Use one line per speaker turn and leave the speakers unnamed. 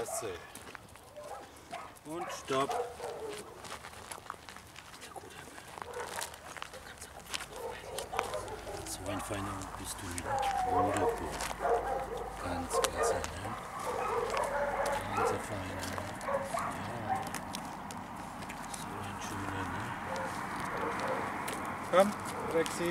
Klasse. Und stopp. So ein feiner bist du wieder. Wunderbar. Ganz klasse, ne? Ganz feiner. Ja. So ein schöner, ne?
Komm, Rexi.